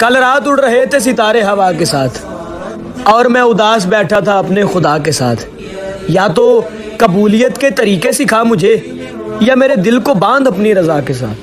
कल रात उड़ रहे थे सितारे हवा के साथ, और मैं उदास बैठा था अपने खुदा के साथ। या तो कबूलियत के तरीके सिखा मुझे, या मेरे दिल को बाँध अपनी रजा के साथ।